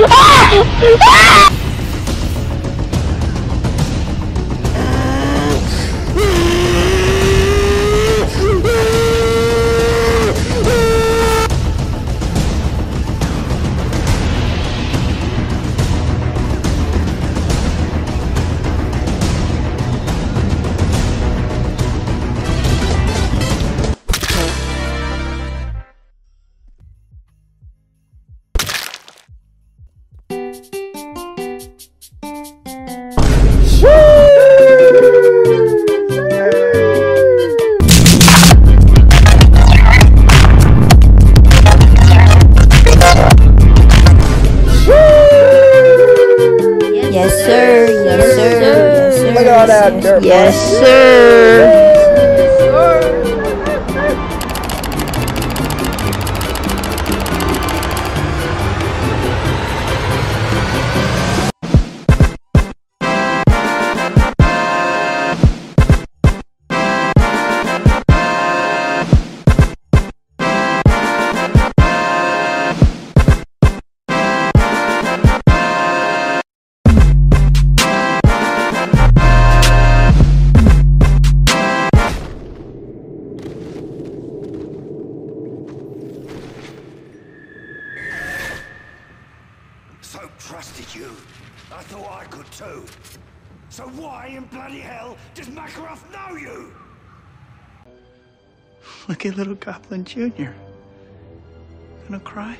Ah! Ah! All that dirt. Yes, sir. Trusted you. I thought I could too. So why in bloody hell does Makarov know you? Look at little Goblin Jr. Gonna cry?